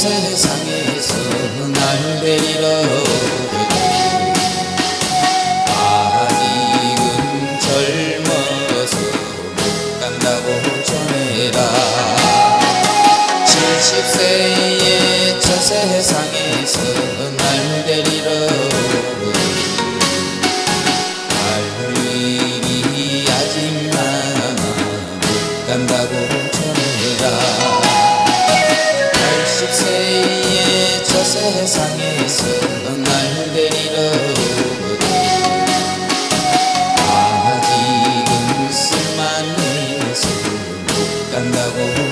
저 세상에서 날 데리러 아직은 젊어서 못 간다고 전해라 70세의 저 세상에서 날 데리러 갈 일이 아직만 못 간다고 전해라 80세의 저 세상에서 날 데리러 아직은 수만해서 못 간다고